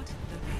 Start the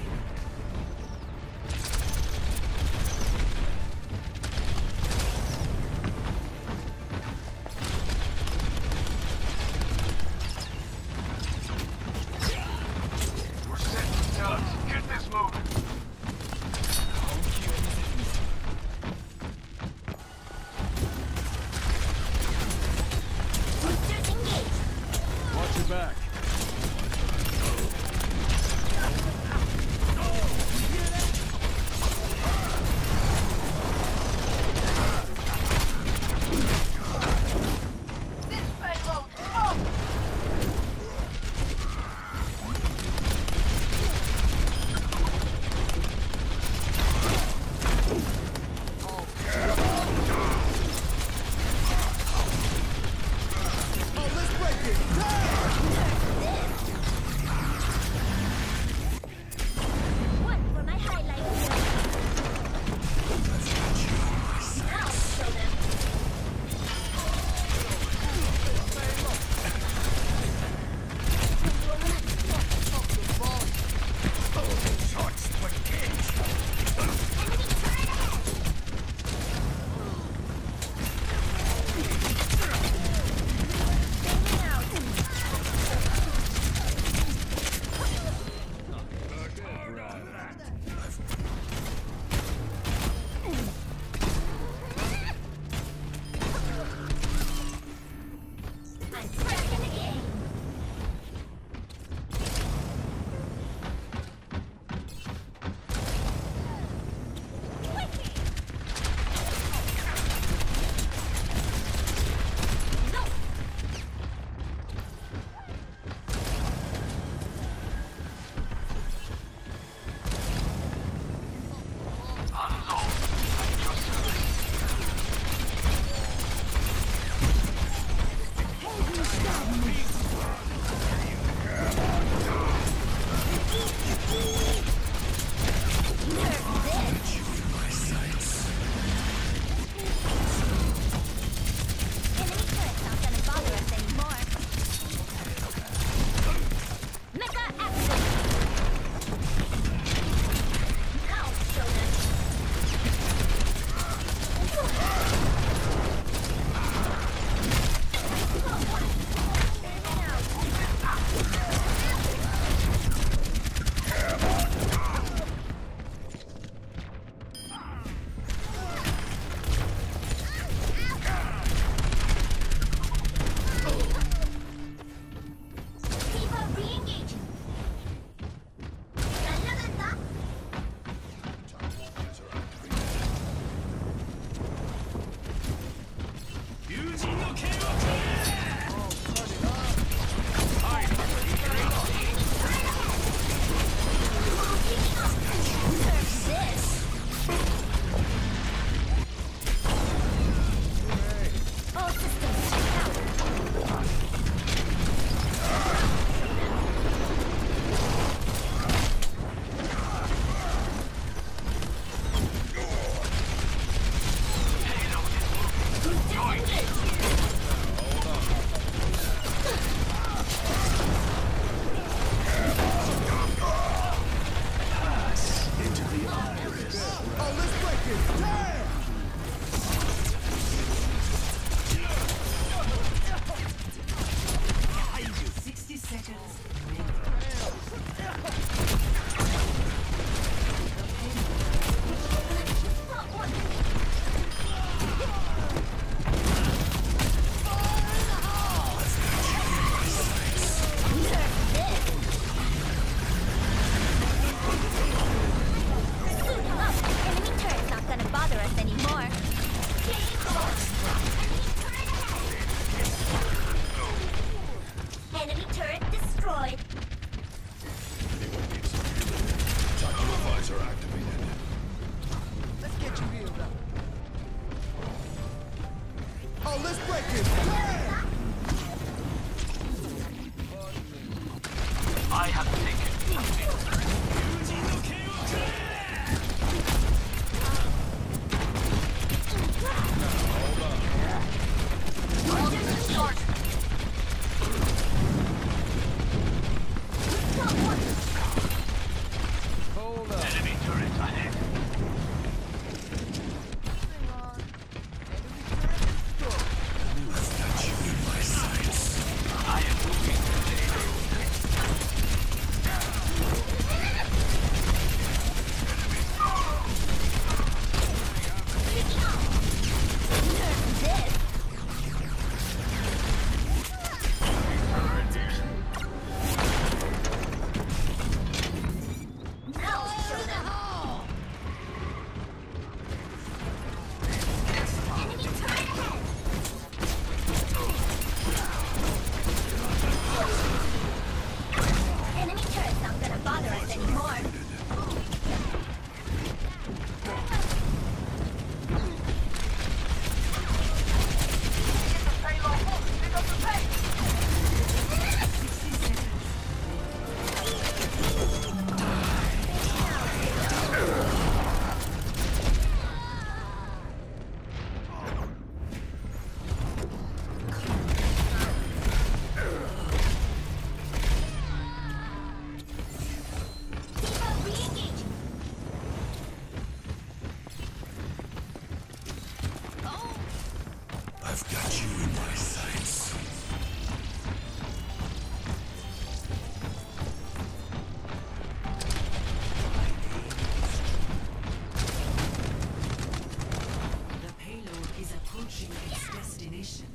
Sixty I've got you in my sights. The payload is approaching its destination.